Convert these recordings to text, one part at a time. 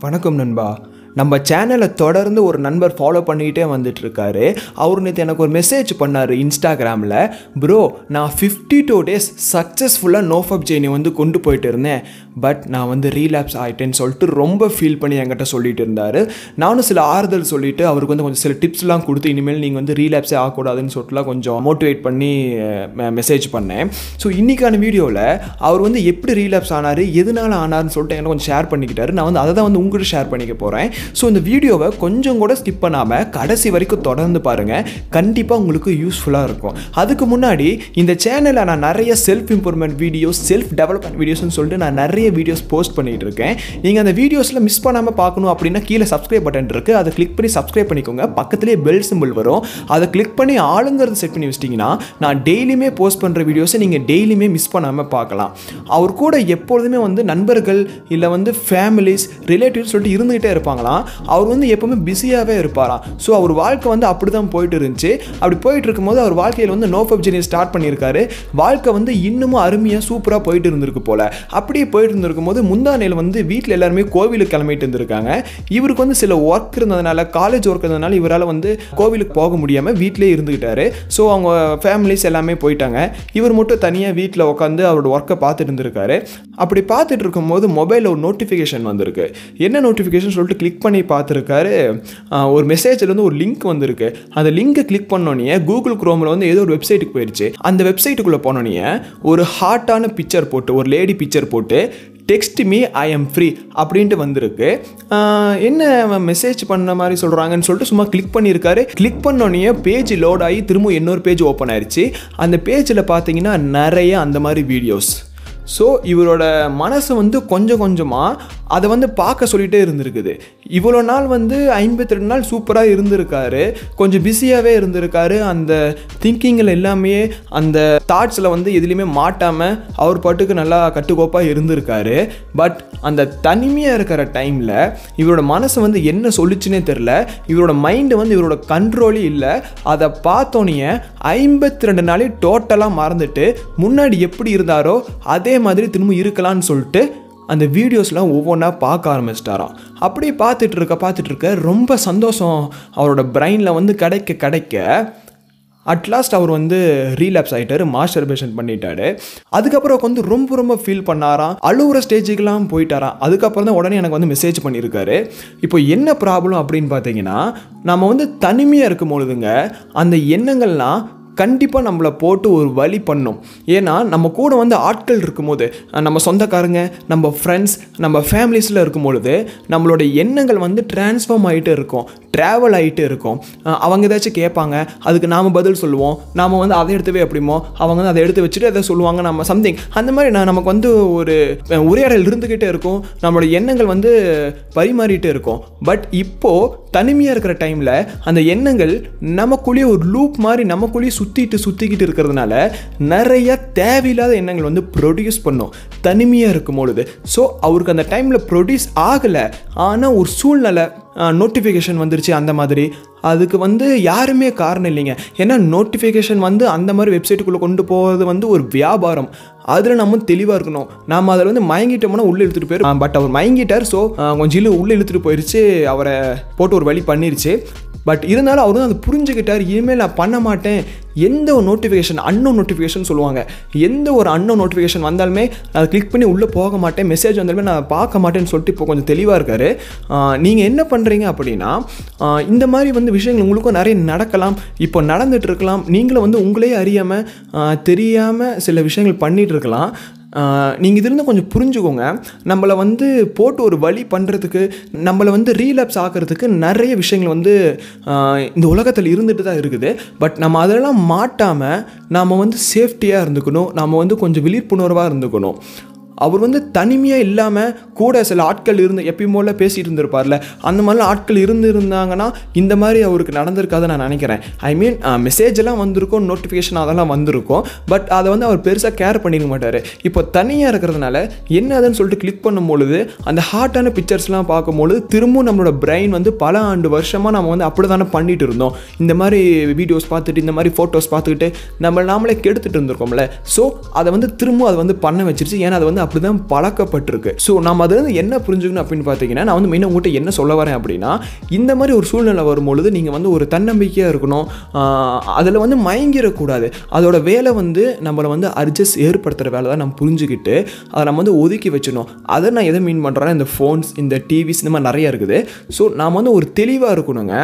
வணக்கம் நண்பா. நம்ம சேனலை தொடர்ந்து ஒரு நண்பர் ஃபாலோ பண்ணிக்கிட்டே வந்துட்டுருக்காரு அவர் நேற்று எனக்கு ஒரு மெசேஜ் பண்ணார் இன்ஸ்டாகிராமில் ப்ரோ நான் ஃபிஃப்டி டூ டேஸ் சக்ஸஸ்ஃபுல்லாக நோஃபப் ஜெயினி வந்து கொண்டு போயிட்டு இருந்தேன் பட் நான் வந்து ரீலாப்ஸ் ஆகிட்டேன்னு சொல்லிட்டு ரொம்ப ஃபீல் பண்ணி என்கிட்ட சொல்லிட்டு இருந்தார். நானும் சில ஆறுதல் சொல்லிட்டு அவருக்கு வந்து கொஞ்சம் சில டிப்ஸ்லாம் கொடுத்து இனிமேல் நீங்கள் வந்து ரீலாப்ஸே ஆகக்கூடாதுன்னு சொல்லிட்டுலாம் கொஞ்சம் மோட்டிவேட் பண்ணி மெசேஜ் பண்ணேன். ஸோ இன்றைக்கான வீடியோவில் அவர் வந்து எப்படி ரீலாப்ஸ் ஆனார் எதனால் ஆனார்னு சொல்லிட்டு எனக்கு கொஞ்சம் ஷேர் பண்ணிக்கிட்டாரு. நான் வந்து அதை தான் வந்து உங்கள்கிட்ட ஷேர் பண்ணிக்க போகிறேன் ஸோ இந்த வீடியோவை கொஞ்சம் கூட ஸ்கிப் பண்ணாமல் கடைசி வரைக்கும் தொடர்ந்து பாருங்கள் கண்டிப்பாக உங்களுக்கு யூஸ்ஃபுல்லாக இருக்கும். அதுக்கு முன்னாடி இந்த சேனலில் நான் நிறைய self improvement videos self development வீடியோஸ்னு சொல்லிட்டு நான் நிறைய வீடியோஸ் போஸ்ட் பண்ணிகிட்டு இருக்கேன். நீங்கள் அந்த வீடியோஸில் மிஸ் பண்ணாமல் பார்க்கணும் அப்படின்னா கீழே சப்ஸ்கிரைப் பட்டன் இருக்குது அதை கிளிக் பண்ணி சப்ஸ்கிரைப் பண்ணிக்கோங்க. பக்கத்துலேயே பெல் சிம்பிள் வரும். அதை கிளிக் பண்ணி ஆளுங்கிறது செட் பண்ணி வச்சிட்டிங்கன்னா நான் டெய்லியுமே போஸ்ட் பண்ணுற வீடியோஸை நீங்கள் டெய்லியுமே மிஸ் பண்ணாமல் பார்க்கலாம். அவர் கூட எப்பொழுதுமே வந்து நண்பர்கள் இல்லை வந்து ஃபேமிலிஸ் ரிலேட்டிவ்ஸ் சொல்லிட்டு இருந்துகிட்டே இருப்பாங்களாம் அவர் வந்து எப்பவுமே பிஸியாகவே இருப்பாராம். ஸோ அவர் வாழ்க்கை வந்து அப்படி தான் போயிட்டு இருந்துச்சு அப்படி போயிட்டு இருக்கும்போது அவர் வாழ்க்கையில் வந்து நோ ஜெர்னி ஸ்டார்ட் பண்ணியிருக்காரு. வாழ்க்கை வந்து இன்னமும் அருமையாக சூப்பராக போயிட்டு இருந்திருக்கு போல. அப்படியே போயிட்டு இருந்திருக்கும் போது முந்தானையில் வந்து வீட்டில் எல்லாருமே கோவிலுக்கு கிளம்பிட்டு இருந்திருக்காங்க. இவருக்கு வந்து சில ஒர்க் இருந்ததுனால காலேஜ் ஒர்க் இருந்ததுனால இவரால் வந்து கோவிலுக்கு போக முடியாமல் வீட்டிலே இருந்துக்கிட்டாரு ஸோ அவங்க ஃபேமிலிஸ் எல்லாமே போயிட்டாங்க. இவர் மட்டும் தனியாக வீட்டில் உட்காந்து அவரோட ஒர்க்கை பார்த்துட்டு இருந்திருக்காரு. அப்படி பார்த்துட்டு இருக்கும்போது மொபைலில் ஒரு நோட்டிஃபிகேஷன் வந்திருக்கு. என்ன நோட்டிஃபிகேஷன் சொல்லிட்டு கிளிக் பண்ணி பார்த்துருக்காரு. ஒரு மெசேஜில் வந்து ஒரு லிங்க் வந்திருக்கு. அந்த லிங்கை கிளிக் பண்ணோன்னே கூகுள் குரோமில் வந்து ஏதோ ஒரு வெப்சைட்டுக்கு போயிடுச்சு அந்த வெப்சைட்டுக்குள்ளே போனோன்னே ஒரு ஹாட்டான பிக்சர் போட்டு ஒரு லேடி பிக்சர் போட்டு text me I am free அப்படின்ட்டு வந்திருக்கு. என்ன மெசேஜ் பண்ண மாதிரி சொல்கிறாங்கன்னு சொல்லிட்டு சும்மா கிளிக் பண்ணியிருக்காரு. கிளிக் பண்ணோன்னே பேஜ் லோட் ஆகி திரும்ப இன்னொரு பேஜ் ஓப்பன் ஆயிடுச்சு அந்த பேஜில் பார்த்தீங்கன்னா நிறைய அந்த மாதிரி வீடியோஸ் ஸோ இவரோட மனசு வந்து கொஞ்சம் கொஞ்சமாக அதை வந்து பார்க்க சொல்லிகிட்டே இருந்திருக்குது. இவ்வளோ நாள் வந்து ஐம்பத்தி ரெண்டு நாள் சூப்பராக இருந்திருக்காரு. கொஞ்சம் பிஸியாகவே இருந்திருக்காரு. அந்த திங்கிங்கில் எல்லாமே அந்த தாட்ஸில் வந்து எதுலேயுமே மாட்டாமல் அவர் பாட்டுக்கு நல்லா கட்டுக்கோப்பாக இருந்திருக்காரு. பட் அந்த தனிமையாக இருக்கிற டைமில் இவரோட மனசு வந்து என்ன சொல்லிச்சுனே தெரில இவரோட மைண்டு வந்து இவரோட கண்ட்ரோலே இல்லை. அதை பார்த்தோன்னே ஐம்பத்தி ரெண்டு நாளே டோட்டலாக மறந்துட்டு முன்னாடி எப்படி இருந்தாரோ அதே மாதிரி திரும்ப இருக்கலாம்னு சொல்லிட்டு அந்த வீடியோஸ்லாம் ஒவ்வொன்றா பார்க்க ஆரம்பிச்சிட்டாராம். அப்படியே பார்த்துட்டு இருக்க பார்த்துட்டு இருக்க ரொம்ப சந்தோஷம். அவரோட பிரெயினில் வந்து கிடைக்க கிடைக்க அட்லாஸ்ட் அவர் வந்து ரீலாப்ஸ் ஆகிட்டாரு மாஸ்டர்பேஷன் பண்ணிட்டாரு. அதுக்கப்புறம் வந்து ரொம்ப ரொம்ப ஃபீல் பண்ணாராம். அழுகிற ஸ்டேஜுக்கெல்லாம் போயிட்டாராம். அதுக்கப்புறம் தான் உடனே எனக்கு வந்து மெசேஜ் பண்ணியிருக்காரு. இப்போ என்ன ப்ராப்ளம் அப்படின்னு பார்த்தீங்கன்னா நம்ம வந்து தனிமையாக இருக்கும் பொழுதுங்க அந்த எண்ணங்கள்லாம் கண்டிப்பாக நம்மளை போட்டு ஒரு வழி பண்ணும். ஏன்னா நம்ம கூட வந்து ஆட்கள் இருக்கும்போது நம்ம சொந்தக்காரங்க நம்ம ஃப்ரெண்ட்ஸ் நம்ம ஃபேமிலிஸில் இருக்கும் பொழுது நம்மளோட எண்ணங்கள் வந்து டிரான்ஸ்ஃபார்ம் ஆகிட்டே இருக்கும். ட்ராவல் ஆகிட்டு இருக்கும். அவங்க ஏதாச்சும் கேட்பாங்க அதுக்கு நாம் பதில் சொல்லுவோம். நாம் வந்து அதை எடுத்துவே எப்படிமோ அவங்க வந்து அதை எடுத்து வச்சுட்டு எதை சொல்லுவாங்க நம்ம சம்திங் அந்த மாதிரி நான் நமக்கு வந்து ஒரு உரையாடல் இருந்துக்கிட்டே இருக்கும். நம்மளோட எண்ணங்கள் வந்து பரிமாறிட்டு இருக்கும். பட் இப்போது தனிமையாக இருக்கிற டைமில் அந்த எண்ணங்கள் நமக்குள்ளேயே ஒரு லூப் மாதிரி நமக்குள்ளேயே சுற்றிட்டு சுற்றிக்கிட்டு இருக்கிறதுனால நிறைய தேவையில்லாத எண்ணங்கள் வந்து ப்ரொடியூஸ் பண்ணும். தனிமையாக இருக்கும் பொழுது. ஸோ அவருக்கு அந்த டைமில் ப்ரொடியூஸ் ஆகலை. ஆனால் ஒரு சூழ்நிலை நோட்டிஃபிகேஷன் வந்துருச்சு அந்த மாதிரி. அதுக்கு வந்து யாருமே காரணம் இல்லைங்க. ஏன்னா நோட்டிஃபிகேஷன் வந்து அந்த மாதிரி வெப்சைட்டுக்குள்ளே கொண்டு போகிறது வந்து ஒரு வியாபாரம். அதில் நம்ம தெளிவாக இருக்கணும். நாம் அதில் வந்து மயங்கிட்டோம்னா உள்ளே இழுத்துட்டு போயிடும் பட் அவர் மயங்கிட்டார் ஸோ கொஞ்சம் இல்லை உள்ளே இழுத்துட்டு போயிடுச்சு அவரை போட்டு ஒரு வழி பண்ணிருச்சு. பட் இருந்தாலும் அவர் வந்து அதை புரிஞ்சுக்கிட்டார். இனிமேல் நான் பண்ண மாட்டேன். எந்த ஒரு நோட்டிஃபிகேஷன் அன்னோ நோட்டிஃபிகேஷன் சொல்லுவாங்க. எந்த ஒரு அன்னோ நோட்டிஃபிகேஷன் வந்தாலுமே நான் அதை கிளிக் பண்ணி உள்ளே போக மாட்டேன். மெசேஜ் வந்தாலுமே நான் பார்க்க மாட்டேன்னு சொல்லிட்டு இப்போ கொஞ்சம் தெளிவாக இருக்கார். நீங்கள் என்ன பண்ணுறீங்க அப்படின்னா இந்த மாதிரி வந்து விஷயங்கள் உங்களுக்கும் நிறைய நடக்கலாம். இப்போ நடந்துகிட்ருக்கலாம் நீங்களும் வந்து உங்களே அறியாமல் தெரியாமல் சில விஷயங்கள் பண்ணிகிட்ருக்கலாம் இருக்கலாம். நீங்கள் இதிலிருந்து கொஞ்சம் புரிஞ்சுக்கோங்க. நம்மளை வந்து போட்டு ஒரு வழி பண்ணுறதுக்கு நம்மளை வந்து ரீலாப்ஸ் ஆக்கிறதுக்கு நிறைய விஷயங்கள் வந்து இந்த உலகத்தில் இருந்துட்டு தான் இருக்குது. பட் நம்ம அதெல்லாம் மாட்டாமல் நாம் வந்து சேஃப்டியாக இருந்துக்கணும். நாம் வந்து கொஞ்சம் விழிப்புணர்வாக இருந்துக்கணும். அவர் வந்து தனிமையாக இல்லாமல் கூட சில ஆட்கள் இருந்து எப்பயும் போல பேசிகிட்டு இருந்திருப்பார்ல அந்த மாதிரிலாம் ஆட்கள் இருந்து இருந்தாங்கன்னா இந்த மாதிரி அவருக்கு நடந்திருக்காத நான் நினைக்கிறேன். ஐ மீன் மெசேஜ் எல்லாம் வந்திருக்கும் நோட்டிஃபிகேஷன் அதெல்லாம் வந்திருக்கும் பட் அதை வந்து அவர் பெருசாக கேர் பண்ணிக்க மாட்டார். இப்போ தனியாக இருக்கிறதுனால என்ன அதுன்னு சொல்லிட்டு கிளிக் பண்ணும் பொழுது அந்த ஹார்ட்டான பிக்சர்ஸ்லாம் பார்க்கும்பொழுது திரும்பவும் நம்மளோட பிரெயின் வந்து பல ஆண்டு வருஷமாக நம்ம வந்து அப்படி தானே பண்ணிட்டு இருந்தோம். இந்த மாதிரி வீடியோஸ் பார்த்துட்டு இந்த மாதிரி ஃபோட்டோஸ் பார்த்துக்கிட்டு நம்ம நாமளே கெடுத்துட்டு இருந்திருக்கோம்ல. ஸோ அதை வந்து திரும்பவும் அதை வந்து பண்ண வச்சிருச்சு. ஏன்னா அதை வந்து அப்படி தான் பழக்கப்பட்டிருக்கு. ஸோ நம்ம அதில் என்ன புரிஞ்சுக்கணும் அப்படின்னு பார்த்தீங்கன்னா நான் வந்து மெயினாக உங்கள்கிட்ட என்ன சொல்ல வரேன் அப்படின்னா இந்த மாதிரி ஒரு சூழ்நிலை வரும்பொழுது நீங்கள் வந்து ஒரு தன்னம்பிக்கையாக இருக்கணும். அதில் வந்து மயங்கிடக்கூடாது. அதோட வேலை வந்து நம்மளை வந்து அட்ஜஸ்ட் ஏற்படுத்துகிற வேலை தான் நம்ம புரிஞ்சுக்கிட்டு அதை நம்ம வந்து ஒதுக்கி வச்சிடணும். அதை நான் எதை மீன் பண்ணுறேன்னா இந்த ஃபோன்ஸ் இந்த டிவிஸ் இந்த மாதிரி நிறைய இருக்குது. ஸோ நாம் வந்து ஒரு தெளிவாக இருக்கணுங்க.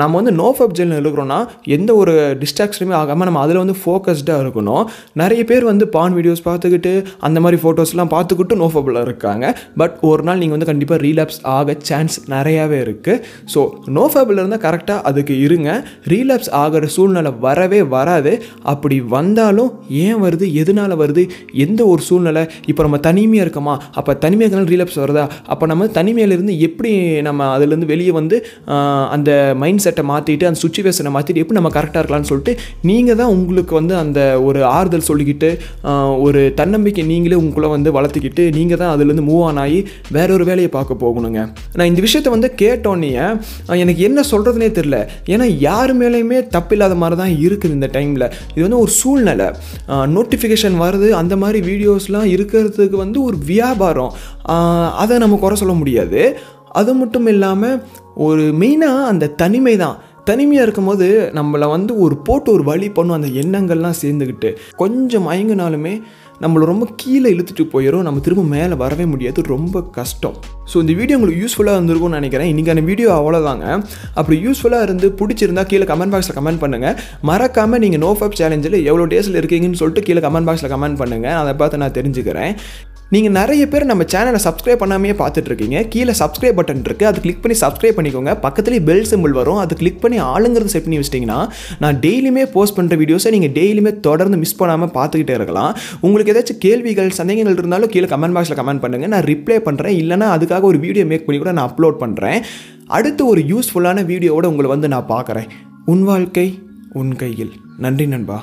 நம்ம வந்து நோ ஃபப்ஜெல் இருக்கிறோன்னா எந்த ஒரு டிஸ்ட்ராக்ஷனுமே ஆகாமல் நம்ம அதில் வந்து ஃபோக்கஸ்டாக இருக்கணும். நிறைய பேர் வந்து பான் வீடியோஸ் பார்த்துக்கிட்டு அந்த மாதிரி ஃபோட்டோ ஃபோட்டோஸ்லாம் பார்த்துக்கிட்டு நோஃபபிளாக இருக்காங்க. பட் ஒரு நாள் நீங்கள் வந்து கண்டிப்பாக ரீலாப்ஸ் ஆக சான்ஸ் நிறையாவே இருக்குது ஸோ நோஃபபிள் இருந்தால் கரெக்டாக அதுக்கு இருங்க. ரீலாப்ஸ் ஆகிற சூழ்நிலை வரவே வராது. அப்படி வந்தாலும் ஏன் வருது? எதனால் வருது? எந்த ஒரு சூழ்நிலை? இப்போ நம்ம தனிமையாக இருக்கோமா? அப்போ தனிமையாக இருக்கனால ரீலாப்ஸ் வருதா? அப்போ நம்ம தனிமையிலேருந்து எப்படி நம்ம அதுலேருந்து வெளியே வந்து அந்த மைண்ட் செட்டை மாற்றிட்டு அந்த சுச்சுவேஷனை மாற்றிட்டு எப்படி நம்ம கரெக்டாக இருக்கலாம்னு சொல்லிட்டு நீங்கள் தான் உங்களுக்கு வந்து அந்த ஒரு ஆறுதல் சொல்லிக்கிட்டு ஒரு தன்னம்பிக்கை நீங்களே உங்களுக்குள்ளே வந்து வளர்த்துக்கிட்டு நீங்கள் தான் அதுலேருந்து மூவ் ஆன் ஆகி வேற ஒரு வேலையை பார்க்க போகணுங்க. நான் இந்த விஷயத்த வந்து கேட்டோன்னே எனக்கு என்ன சொல்கிறதுனே தெரில ஏன்னா யார் மேலேயுமே தப்பில்லாத மாதிரி தான் இருக்குது இந்த டைமில் இது வந்து ஒரு சூழ்நிலை. நோட்டிஃபிகேஷன் வருது அந்த மாதிரி வீடியோஸ்லாம் இருக்கிறதுக்கு வந்து ஒரு வியாபாரம். அதை நம்ம குறை சொல்ல முடியாது. அது மட்டும் இல்லாமல் ஒரு மெயினாக அந்த தனிமை தான் தனிமையாக இருக்கும்போது நம்மளை வந்து ஒரு போட்டு ஒரு வழி பண்ணும் அந்த எண்ணங்கள்லாம் சேர்ந்துக்கிட்டு கொஞ்சம் மயங்கினாலுமே நம்மளை ரொம்ப கீழே இழுத்துட்டு போயிடும் நம்ம திரும்ப மேலே வரவே முடியாது ரொம்ப கஷ்டம். ஸோ இந்த வீடியோ உங்களுக்கு யூஸ்ஃபுல்லாக இருந்திருக்கும்னு நினைக்கிறேன். இன்றைக்கான வீடியோ அவ்வளோதாங்க அப்படி யூஸ்ஃபுல்லாக இருந்து பிடிச்சிருந்தா கீழே கமெண்ட் பாக்ஸில் கமெண்ட் பண்ணுங்கள் மறக்காமல் நீங்கள் நோ ஃபப் சேலஞ்சில் எவ்வளோ டேஸில் இருக்கீங்கன்னு சொல்லிட்டு கீழே கமெண்ட் பாக்ஸில் கமெண்ட் பண்ணுங்கள் அதை பார்த்து நான் தெரிஞ்சுக்கிறேன். நீங்கள் நிறைய பேர் நம்ம சேனலை சப்ஸ்கிரைப் பண்ணாமையே பார்த்துட்ருக்கீங்க. கீழே சப்ஸ்கிரைப் பட்டன் இருக்குது அது கிளிக் பண்ணி சப்ஸ்கிரைப் பண்ணிக்கோங்க. பக்கத்துலேயே பெல் சிம்பிள் வரும். அது கிளிக் பண்ணி ஆளுங்கிறது செட் பண்ணி வச்சிட்டிங்கன்னா நான் டெய்லியுமே போஸ்ட் பண்ணுற வீடியோஸை நீங்கள் டெய்லியுமே தொடர்ந்து மிஸ் பண்ணாமல் பார்த்துக்கிட்டே இருக்கலாம். உங்களுக்கு ஏதாச்சும் கேள்விகள் சந்தேகங்கள் இருந்தாலும் கீழே கமெண்ட் பாக்ஸில் கமெண்ட் பண்ணுங்கள் நான் ரிப்ளை பண்ணுறேன் இல்லைனா அதுக்காக ஒரு வீடியோ மேக் பண்ணி கூட நான் அப்லோட் பண்ணுறேன் அடுத்து ஒரு யூஸ்ஃபுல்லான வீடியோவோட உங்களை வந்து நான் பார்க்குறேன். உன் வாழ்க்கை உன் கையில். நன்றி நண்பா.